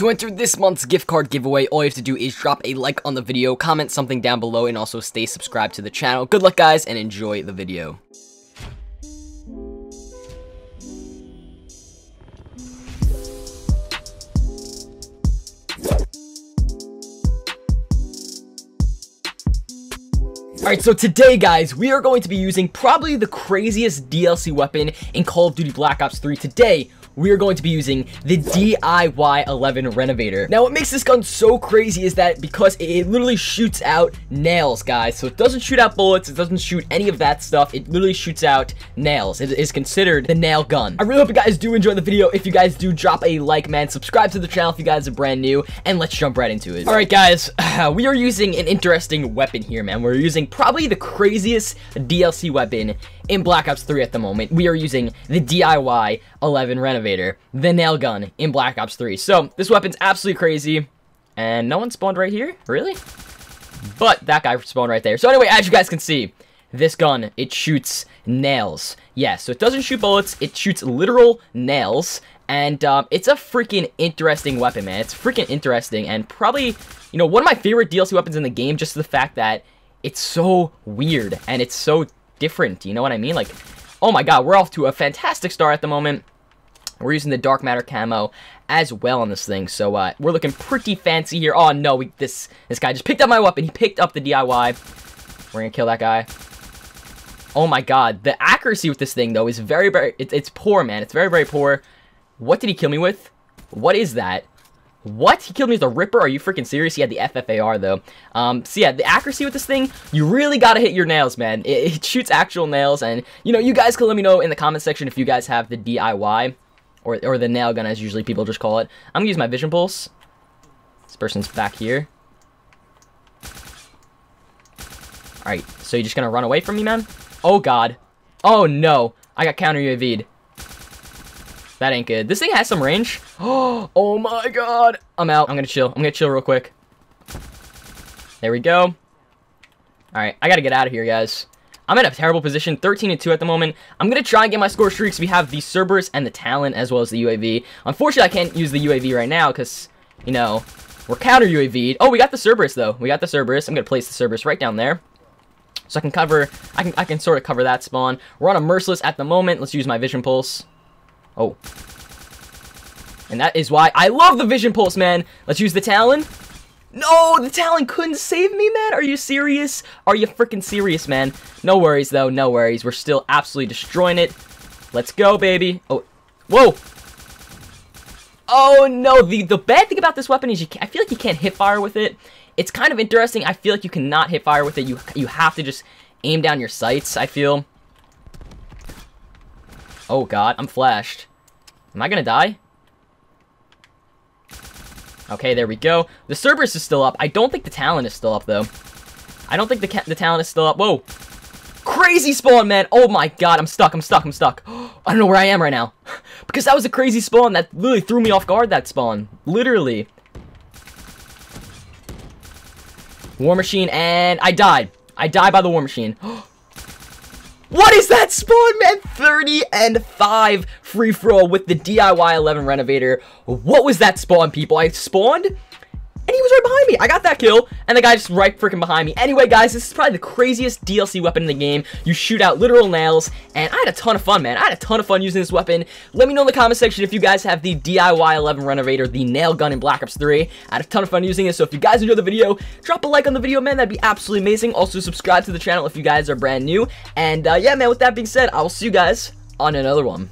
To enter this month's gift card giveaway, all you have to do is drop a like on the video, comment something down below, and also stay subscribed to the channel. Good luck, guys, and enjoy the video. Alright, so today, guys, we are going to be using probably the craziest DLC weapon in Call of Duty Black Ops 3 today, we are going to be using the DIY 11 Renovator. Now, what makes this gun so crazy is that because it literally shoots out nails, guys. So it doesn't shoot out bullets, it doesn't shoot any of that stuff. It literally shoots out nails. It is considered the nail gun. I really hope you guys do enjoy the video. If you guys do, drop a like, man. Subscribe to the channel if you guys are brand new, and let's jump right into it. All right, guys, we are using an interesting weapon here, man. We're using probably the craziest DLC weapon in Black Ops 3 at the moment. We are using the DIY 11 Renovator, the nail gun in Black Ops 3. So, this weapon's absolutely crazy. And no one spawned right here? Really? But that guy spawned right there. So anyway, as you guys can see, this gun, it shoots nails. Yes, yeah, so it doesn't shoot bullets, it shoots literal nails. And um, it's a freaking interesting weapon, man. It's freaking interesting. And probably, you know, one of my favorite DLC weapons in the game, just the fact that it's so weird and it's so different. You know what I mean? Like, oh my god, we're off to a fantastic start at the moment. We're using the Dark Matter camo as well on this thing, so uh, we're looking pretty fancy here. Oh no, we, this this guy just picked up my weapon. He picked up the DIY. We're gonna kill that guy. Oh my god, the accuracy with this thing though is very, very, it, it's poor, man. It's very, very poor. What did he kill me with? What is that? What? He killed me with a Ripper? Are you freaking serious? He had the FFAR, though. Um, so yeah, the accuracy with this thing, you really gotta hit your nails, man. It, it, shoots actual nails, and, you know, you guys can let me know in the comment section if you guys have the DIY, or, or the nail gun, as usually people just call it. I'm gonna use my Vision Pulse. This person's back here. Alright, so you're just gonna run away from me, man? Oh, God. Oh, no. I got counter UAV'd. That ain't good. This thing has some range. Oh my god. I'm out. I'm gonna chill. I'm gonna chill real quick. There we go. Alright, I gotta get out of here, guys. I'm in a terrible position, 13 and 2 at the moment. I'm gonna try and get my score streaks. We have the Cerberus and the Talon as well as the UAV. Unfortunately, I can't use the UAV right now because, you know, we're counter UAV'd. Oh, we got the Cerberus though. We got the Cerberus. I'm gonna place the Cerberus right down there. So I can cover, I can, I can sort of cover that spawn. We're on a Merciless at the moment. Let's use my Vision Pulse. Oh. And that is why I love the Vision Pulse, man. Let's use the Talon. No, the Talon couldn't save me, man. Are you serious? Are you freaking serious, man? No worries, though. No worries. We're still absolutely destroying it. Let's go, baby. Oh, whoa. Oh, no. The, the bad thing about this weapon is you I feel like you can't hit fire with it. It's kind of interesting. I feel like you cannot hit fire with it. You, you have to just aim down your sights, I feel. Oh, God. I'm flashed. Am I gonna die? Okay, there we go. The Cerberus is still up. I don't think the Talon is still up, though. I don't think the, the Talon is still up. Whoa. Crazy spawn, man. Oh my god, I'm stuck, I'm stuck, I'm stuck. I don't know where I am right now. because that was a crazy spawn that literally threw me off guard, that spawn. Literally. War Machine, and I died. I died by the War Machine. What is that spawn, man? 30 and 5 free for all with the DIY 11 Renovator. What was that spawn, people? I spawned he was right behind me. I got that kill, and the guy just right freaking behind me. Anyway, guys, this is probably the craziest DLC weapon in the game. You shoot out literal nails, and I had a ton of fun, man. I had a ton of fun using this weapon. Let me know in the comment section if you guys have the DIY 11 Renovator, the nail gun in Black Ops 3. I had a ton of fun using it, so if you guys enjoyed the video, drop a like on the video, man. That'd be absolutely amazing. Also, subscribe to the channel if you guys are brand new. And, uh, yeah, man, with that being said, I will see you guys on another one.